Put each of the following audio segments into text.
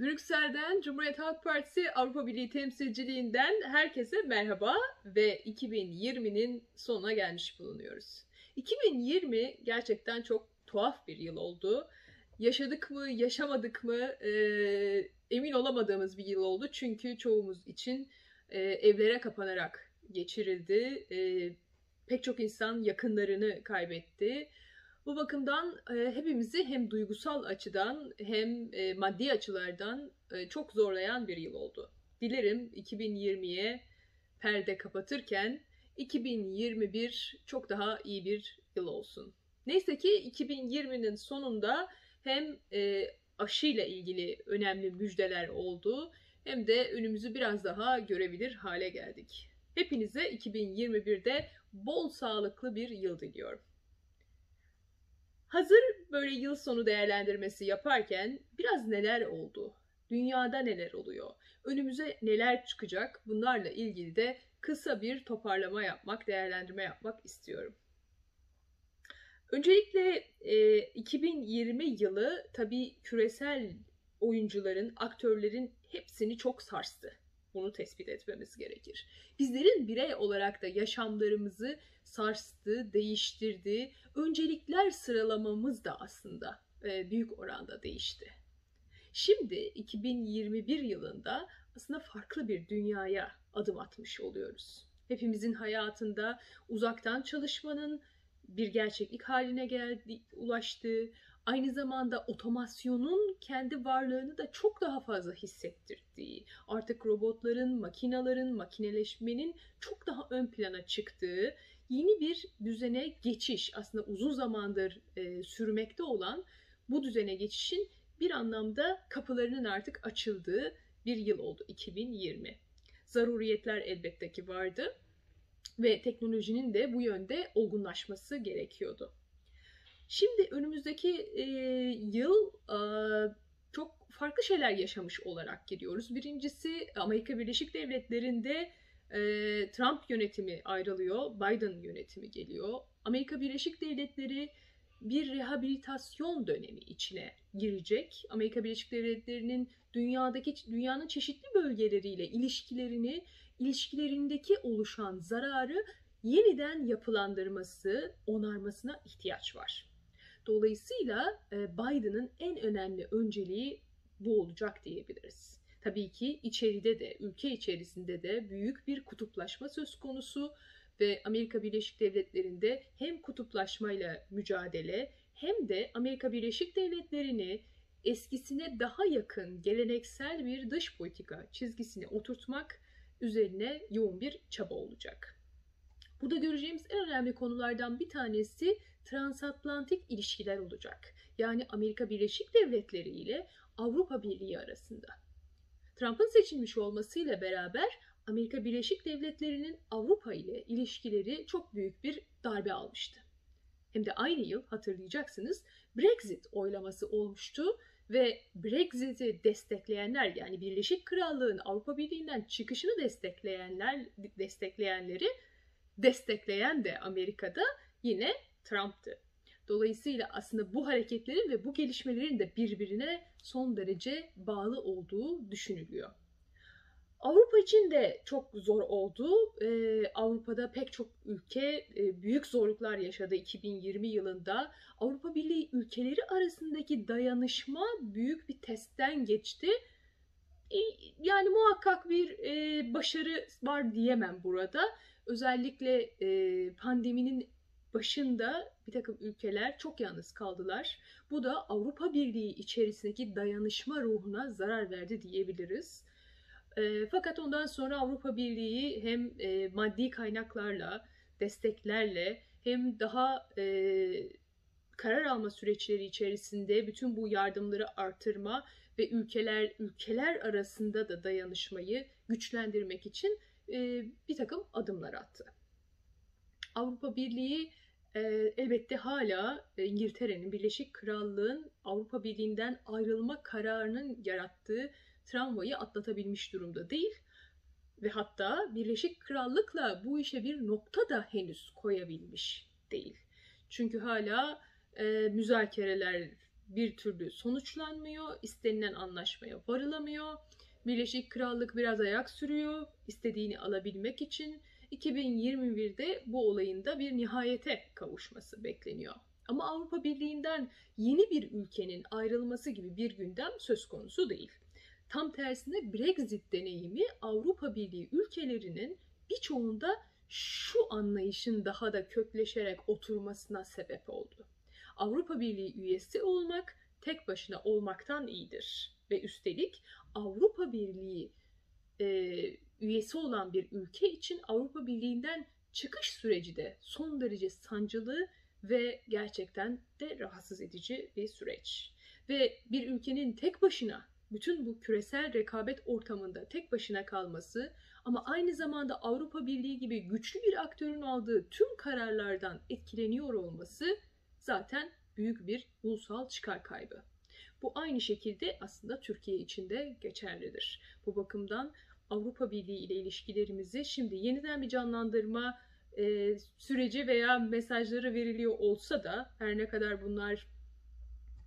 Brüksel'den Cumhuriyet Halk Partisi Avrupa Birliği temsilciliğinden herkese merhaba ve 2020'nin sonuna gelmiş bulunuyoruz. 2020 gerçekten çok tuhaf bir yıl oldu. Yaşadık mı, yaşamadık mı e, emin olamadığımız bir yıl oldu. Çünkü çoğumuz için e, evlere kapanarak geçirildi. E, pek çok insan yakınlarını kaybetti. Bu bakımdan e, hepimizi hem duygusal açıdan hem e, maddi açılardan e, çok zorlayan bir yıl oldu. Dilerim 2020'ye perde kapatırken 2021 çok daha iyi bir yıl olsun. Neyse ki 2020'nin sonunda hem aşıyla ilgili önemli müjdeler oldu hem de önümüzü biraz daha görebilir hale geldik. Hepinize 2021'de bol sağlıklı bir yıl diliyorum. Hazır böyle yıl sonu değerlendirmesi yaparken biraz neler oldu? Dünyada neler oluyor? Önümüze neler çıkacak? Bunlarla ilgili de kısa bir toparlama yapmak, değerlendirme yapmak istiyorum. Öncelikle e, 2020 yılı tabii küresel oyuncuların, aktörlerin hepsini çok sarstı. Bunu tespit etmemiz gerekir. Bizlerin birey olarak da yaşamlarımızı sarstı, değiştirdi. Öncelikler sıralamamız da aslında e, büyük oranda değişti. Şimdi 2021 yılında aslında farklı bir dünyaya adım atmış oluyoruz. Hepimizin hayatında uzaktan çalışmanın bir gerçeklik haline geldi, ulaştığı, aynı zamanda otomasyonun kendi varlığını da çok daha fazla hissettirdiği, artık robotların, makinaların, makineleşmenin çok daha ön plana çıktığı yeni bir düzene geçiş, aslında uzun zamandır e, sürmekte olan bu düzene geçişin bir anlamda kapılarının artık açıldığı bir yıl oldu 2020. Zaruriyetler elbette ki vardı ve teknolojinin de bu yönde olgunlaşması gerekiyordu. Şimdi önümüzdeki e, yıl e, çok farklı şeyler yaşamış olarak giriyoruz. Birincisi Amerika Birleşik Devletleri'nde e, Trump yönetimi ayrılıyor, Biden yönetimi geliyor. Amerika Birleşik Devletleri bir rehabilitasyon dönemi içine girecek. Amerika Birleşik Devletleri'nin dünyadaki dünyanın çeşitli bölgeleriyle ilişkilerini, ilişkilerindeki oluşan zararı yeniden yapılandırması, onarmasına ihtiyaç var. Dolayısıyla Biden'ın en önemli önceliği bu olacak diyebiliriz. Tabii ki içeride de, ülke içerisinde de büyük bir kutuplaşma söz konusu ve Amerika Birleşik Devletleri'nde hem kutuplaşmayla mücadele hem de Amerika Birleşik Devletleri'ni eskisine daha yakın geleneksel bir dış politika çizgisine oturtmak üzerine yoğun bir çaba olacak. Burada göreceğimiz en önemli konulardan bir tanesi transatlantik ilişkiler olacak. Yani Amerika Birleşik Devletleri ile Avrupa Birliği arasında. Trump'ın seçilmiş olmasıyla beraber Amerika Birleşik Devletleri'nin Avrupa ile ilişkileri çok büyük bir darbe almıştı. Hem de aynı yıl hatırlayacaksınız Brexit oylaması olmuştu ve Brexit'i destekleyenler yani Birleşik Krallığın Avrupa Birliği'nden çıkışını destekleyenler destekleyenleri destekleyen de Amerika'da yine Trump'tı. Dolayısıyla aslında bu hareketlerin ve bu gelişmelerin de birbirine son derece bağlı olduğu düşünülüyor. Avrupa için de çok zor oldu. Ee, Avrupa'da pek çok ülke e, büyük zorluklar yaşadı 2020 yılında. Avrupa Birliği ülkeleri arasındaki dayanışma büyük bir testten geçti. E, yani muhakkak bir e, başarı var diyemem burada. Özellikle e, pandeminin başında bir takım ülkeler çok yalnız kaldılar. Bu da Avrupa Birliği içerisindeki dayanışma ruhuna zarar verdi diyebiliriz. E, fakat ondan sonra Avrupa Birliği hem e, maddi kaynaklarla, desteklerle hem daha e, karar alma süreçleri içerisinde bütün bu yardımları artırma ve ülkeler ülkeler arasında da dayanışmayı güçlendirmek için bir takım adımlar attı. Avrupa Birliği e, elbette hala İngiltere'nin, Birleşik Krallığın Avrupa Birliği'nden ayrılma kararının yarattığı travmayı atlatabilmiş durumda değil. Ve hatta Birleşik Krallık'la bu işe bir nokta da henüz koyabilmiş değil. Çünkü hala e, müzakereler bir türlü sonuçlanmıyor, istenilen anlaşmaya varılamıyor. Birleşik Krallık biraz ayak sürüyor istediğini alabilmek için. 2021'de bu olayın da bir nihayete kavuşması bekleniyor. Ama Avrupa Birliği'nden yeni bir ülkenin ayrılması gibi bir gündem söz konusu değil. Tam tersine Brexit deneyimi Avrupa Birliği ülkelerinin birçoğunda şu anlayışın daha da kökleşerek oturmasına sebep oldu. Avrupa Birliği üyesi olmak tek başına olmaktan iyidir ve üstelik Avrupa Birliği e, üyesi olan bir ülke için Avrupa Birliği'nden çıkış süreci de son derece sancılı ve gerçekten de rahatsız edici bir süreç. Ve bir ülkenin tek başına bütün bu küresel rekabet ortamında tek başına kalması ama aynı zamanda Avrupa Birliği gibi güçlü bir aktörün aldığı tüm kararlardan etkileniyor olması zaten büyük bir ulusal çıkar kaybı. Bu aynı şekilde aslında Türkiye için de geçerlidir. Bu bakımdan Avrupa Birliği ile ilişkilerimizi şimdi yeniden bir canlandırma e, süreci veya mesajları veriliyor olsa da her ne kadar bunlar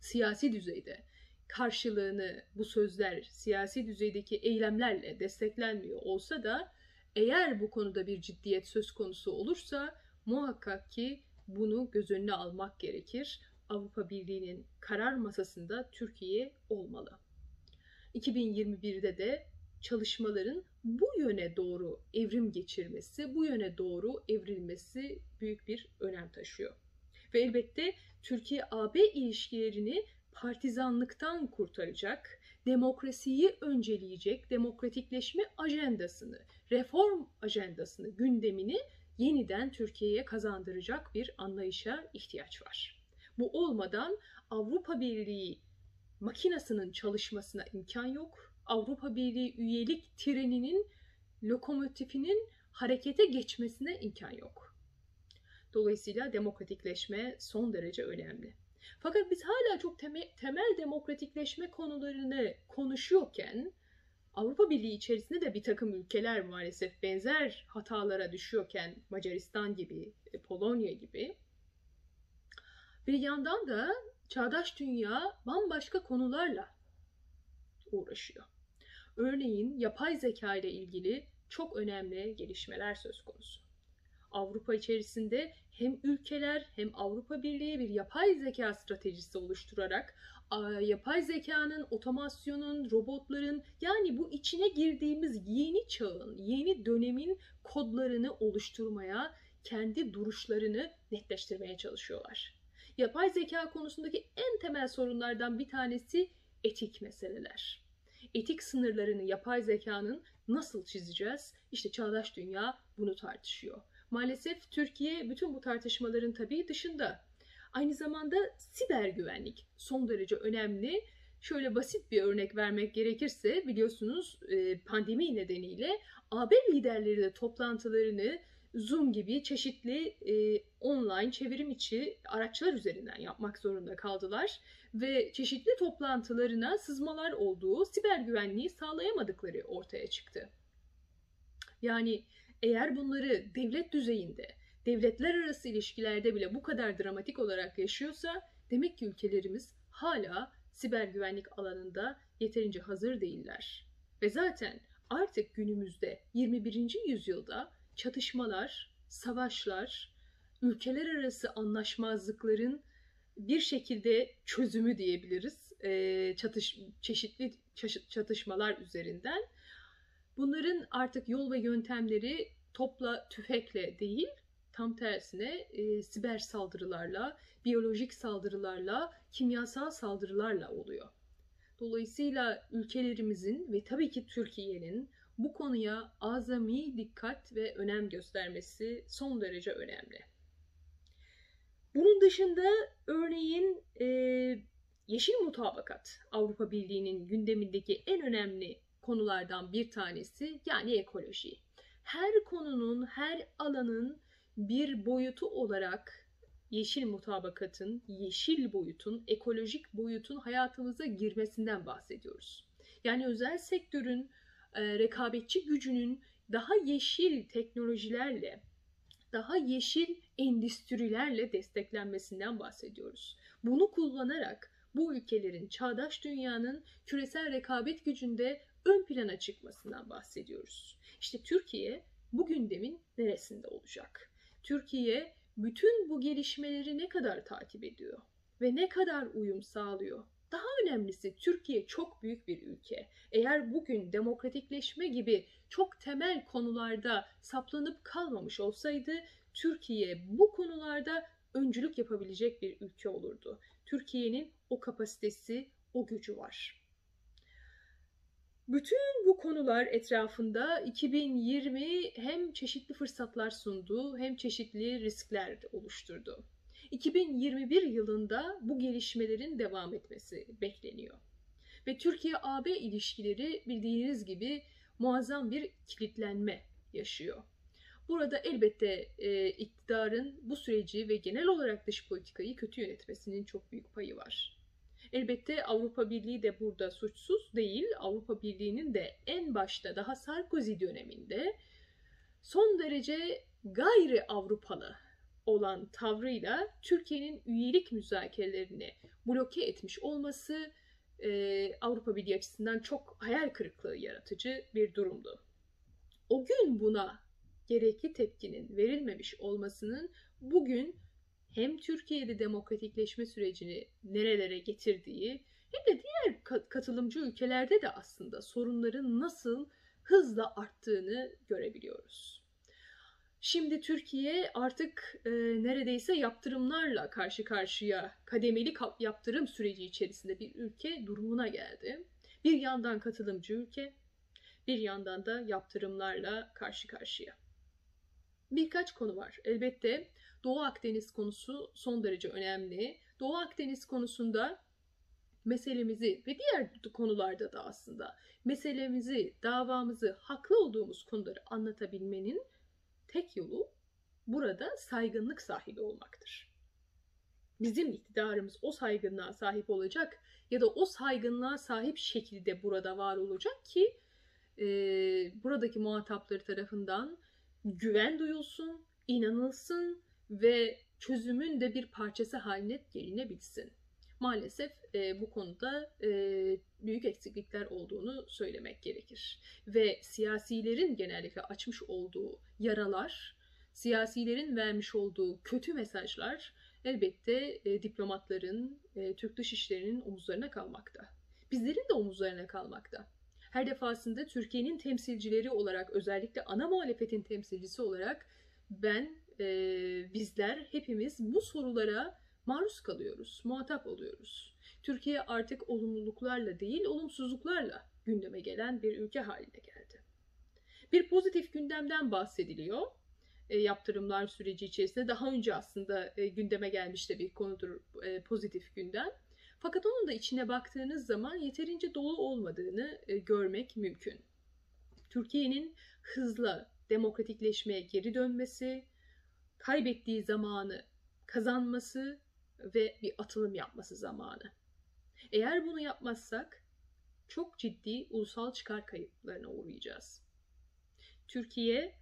siyasi düzeyde karşılığını bu sözler siyasi düzeydeki eylemlerle desteklenmiyor olsa da eğer bu konuda bir ciddiyet söz konusu olursa muhakkak ki bunu göz önüne almak gerekir. Avrupa Birliği'nin karar masasında Türkiye olmalı. 2021'de de çalışmaların bu yöne doğru evrim geçirmesi, bu yöne doğru evrilmesi büyük bir önem taşıyor. Ve elbette Türkiye-AB ilişkilerini partizanlıktan kurtaracak, demokrasiyi önceleyecek demokratikleşme ajandasını, reform ajandasını, gündemini yeniden Türkiye'ye kazandıracak bir anlayışa ihtiyaç var. Bu olmadan Avrupa Birliği makinasının çalışmasına imkan yok. Avrupa Birliği üyelik treninin lokomotifinin harekete geçmesine imkan yok. Dolayısıyla demokratikleşme son derece önemli. Fakat biz hala çok temel, temel demokratikleşme konularını konuşuyorken Avrupa Birliği içerisinde de bir takım ülkeler maalesef benzer hatalara düşüyorken Macaristan gibi, e, Polonya gibi bir yandan da çağdaş dünya bambaşka konularla uğraşıyor. Örneğin yapay zeka ile ilgili çok önemli gelişmeler söz konusu. Avrupa içerisinde hem ülkeler hem Avrupa Birliği bir yapay zeka stratejisi oluşturarak yapay zekanın, otomasyonun, robotların yani bu içine girdiğimiz yeni çağın, yeni dönemin kodlarını oluşturmaya, kendi duruşlarını netleştirmeye çalışıyorlar. Yapay zeka konusundaki en temel sorunlardan bir tanesi etik meseleler. Etik sınırlarını yapay zekanın nasıl çizeceğiz? İşte çağdaş dünya bunu tartışıyor. Maalesef Türkiye bütün bu tartışmaların tabii dışında. Aynı zamanda siber güvenlik son derece önemli. Şöyle basit bir örnek vermek gerekirse biliyorsunuz e, pandemi nedeniyle AB liderleri de toplantılarını Zoom gibi çeşitli e, online çevirim içi araçlar üzerinden yapmak zorunda kaldılar ve çeşitli toplantılarına sızmalar olduğu siber güvenliği sağlayamadıkları ortaya çıktı. Yani eğer bunları devlet düzeyinde, devletler arası ilişkilerde bile bu kadar dramatik olarak yaşıyorsa demek ki ülkelerimiz hala siber güvenlik alanında yeterince hazır değiller. Ve zaten artık günümüzde 21. yüzyılda çatışmalar, savaşlar, ülkeler arası anlaşmazlıkların bir şekilde çözümü diyebiliriz. Çatış, çeşitli çatışmalar üzerinden Bunların artık yol ve yöntemleri topla, tüfekle değil, tam tersine e, siber saldırılarla, biyolojik saldırılarla, kimyasal saldırılarla oluyor. Dolayısıyla ülkelerimizin ve tabii ki Türkiye'nin bu konuya azami dikkat ve önem göstermesi son derece önemli. Bunun dışında örneğin e, yeşil mutabakat Avrupa Birliği'nin gündemindeki en önemli konulardan bir tanesi yani ekoloji. Her konunun, her alanın bir boyutu olarak yeşil mutabakatın, yeşil boyutun, ekolojik boyutun hayatımıza girmesinden bahsediyoruz. Yani özel sektörün rekabetçi gücünün daha yeşil teknolojilerle, daha yeşil endüstrilerle desteklenmesinden bahsediyoruz. Bunu kullanarak bu ülkelerin çağdaş dünyanın küresel rekabet gücünde ön plana çıkmasından bahsediyoruz. İşte Türkiye bu gündemin neresinde olacak? Türkiye bütün bu gelişmeleri ne kadar takip ediyor ve ne kadar uyum sağlıyor? Daha önemlisi Türkiye çok büyük bir ülke. Eğer bugün demokratikleşme gibi çok temel konularda saplanıp kalmamış olsaydı Türkiye bu konularda öncülük yapabilecek bir ülke olurdu. Türkiye'nin o kapasitesi, o gücü var. Bütün bu konular etrafında 2020 hem çeşitli fırsatlar sundu hem çeşitli riskler oluşturdu. 2021 yılında bu gelişmelerin devam etmesi bekleniyor. Ve Türkiye-AB ilişkileri bildiğiniz gibi muazzam bir kilitlenme yaşıyor. Burada elbette e, iktidarın bu süreci ve genel olarak dış politikayı kötü yönetmesinin çok büyük payı var. Elbette Avrupa Birliği de burada suçsuz değil. Avrupa Birliği'nin de en başta daha Sarkozy döneminde son derece gayri Avrupalı olan tavrıyla Türkiye'nin üyelik müzakerelerini bloke etmiş olması e, Avrupa Birliği açısından çok hayal kırıklığı yaratıcı bir durumdu. O gün buna gerekli tepkinin verilmemiş olmasının bugün hem Türkiye'de demokratikleşme sürecini nerelere getirdiği hem de diğer katılımcı ülkelerde de aslında sorunların nasıl hızla arttığını görebiliyoruz. Şimdi Türkiye artık e, neredeyse yaptırımlarla karşı karşıya kademeli yaptırım süreci içerisinde bir ülke durumuna geldi. Bir yandan katılımcı ülke, bir yandan da yaptırımlarla karşı karşıya. Birkaç konu var. Elbette Doğu Akdeniz konusu son derece önemli. Doğu Akdeniz konusunda meselemizi ve diğer konularda da aslında meselemizi, davamızı, haklı olduğumuz konuları anlatabilmenin tek yolu burada saygınlık sahibi olmaktır. Bizim iktidarımız o saygınlığa sahip olacak ya da o saygınlığa sahip şekilde burada var olacak ki e, buradaki muhatapları tarafından güven duyulsun, inanılsın ve çözümün de bir parçası haline gelinebilsin. Maalesef e, bu konuda e, büyük eksiklikler olduğunu söylemek gerekir. Ve siyasilerin genellikle açmış olduğu yaralar, siyasilerin vermiş olduğu kötü mesajlar elbette e, diplomatların, e, Türk dışişlerinin omuzlarına kalmakta. Bizlerin de omuzlarına kalmakta. Her defasında Türkiye'nin temsilcileri olarak özellikle ana muhalefetin temsilcisi olarak ben, e, bizler hepimiz bu sorulara maruz kalıyoruz, muhatap oluyoruz. Türkiye artık olumluluklarla değil, olumsuzluklarla gündeme gelen bir ülke haline geldi. Bir pozitif gündemden bahsediliyor. E, yaptırımlar süreci içerisinde daha önce aslında e, gündeme gelmiş de bir konudur e, pozitif gündem. Fakat onun da içine baktığınız zaman yeterince dolu olmadığını e, görmek mümkün. Türkiye'nin hızla demokratikleşmeye geri dönmesi, kaybettiği zamanı kazanması ve bir atılım yapması zamanı. Eğer bunu yapmazsak çok ciddi ulusal çıkar kayıplarına uğrayacağız. Türkiye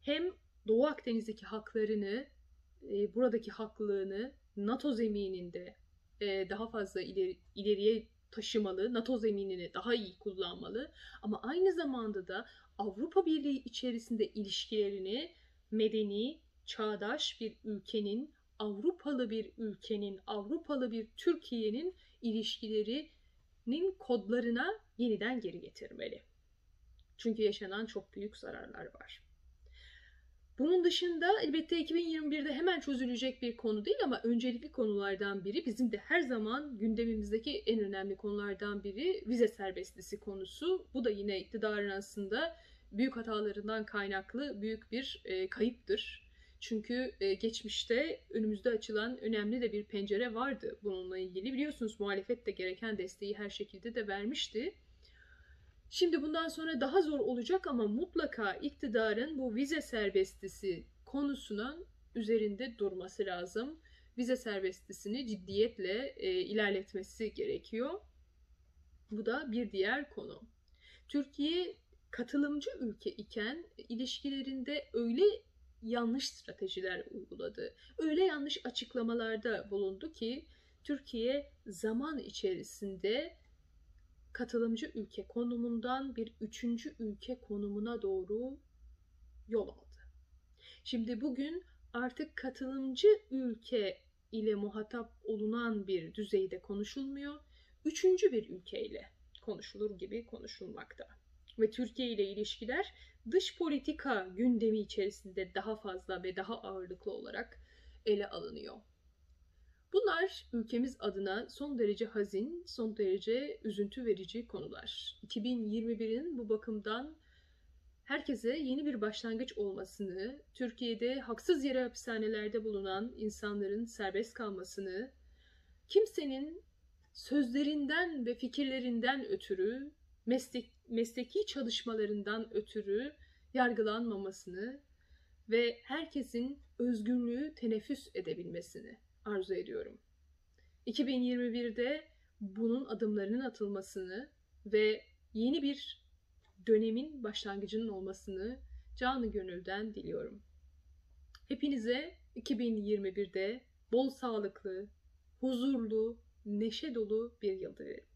hem Doğu Akdeniz'deki haklarını, e, buradaki haklılığını NATO zemininde e, daha fazla ileri, ileriye taşımalı, NATO zeminini daha iyi kullanmalı ama aynı zamanda da Avrupa Birliği içerisinde ilişkilerini medeni, çağdaş bir ülkenin, Avrupalı bir ülkenin, Avrupalı bir Türkiye'nin ilişkilerinin kodlarına yeniden geri getirmeli. Çünkü yaşanan çok büyük zararlar var. Bunun dışında elbette 2021'de hemen çözülecek bir konu değil ama öncelikli konulardan biri bizim de her zaman gündemimizdeki en önemli konulardan biri vize serbestisi konusu. Bu da yine iktidarın aslında büyük hatalarından kaynaklı büyük bir e, kayıptır. Çünkü e, geçmişte önümüzde açılan önemli de bir pencere vardı bununla ilgili. Biliyorsunuz muhalefet de gereken desteği her şekilde de vermişti. Şimdi bundan sonra daha zor olacak ama mutlaka iktidarın bu vize serbestisi konusunun üzerinde durması lazım. Vize serbestisini ciddiyetle e, ilerletmesi gerekiyor. Bu da bir diğer konu. Türkiye katılımcı ülke iken ilişkilerinde öyle yanlış stratejiler uyguladı. Öyle yanlış açıklamalarda bulundu ki Türkiye zaman içerisinde katılımcı ülke konumundan bir üçüncü ülke konumuna doğru yol aldı. Şimdi bugün artık katılımcı ülke ile muhatap olunan bir düzeyde konuşulmuyor. Üçüncü bir ülkeyle konuşulur gibi konuşulmakta. Ve Türkiye ile ilişkiler dış politika gündemi içerisinde daha fazla ve daha ağırlıklı olarak ele alınıyor. Bunlar ülkemiz adına son derece hazin, son derece üzüntü verici konular. 2021'in bu bakımdan herkese yeni bir başlangıç olmasını, Türkiye'de haksız yere hapishanelerde bulunan insanların serbest kalmasını, kimsenin sözlerinden ve fikirlerinden ötürü, meslek, mesleki çalışmalarından ötürü yargılanmamasını ve herkesin özgürlüğü teneffüs edebilmesini arzu ediyorum. 2021'de bunun adımlarının atılmasını ve yeni bir dönemin başlangıcının olmasını canı gönülden diliyorum. Hepinize 2021'de bol sağlıklı, huzurlu, neşe dolu bir yıl dilerim.